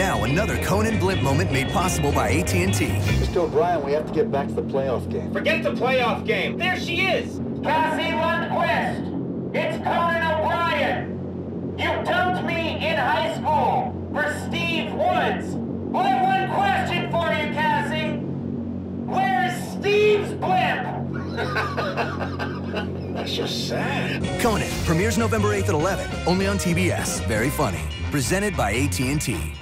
Now another Conan Blimp moment made possible by AT&T. Mr. O'Brien, we have to get back to the playoff game. Forget the playoff game. There she is. Cassie Lundquist. It's Conan O'Brien. You dumped me in high school for Steve Woods. I have one question for you, Cassie. Where's Steve's blimp? That's just sad. Conan premieres November 8th at 11, only on TBS. Very funny. Presented by AT&T.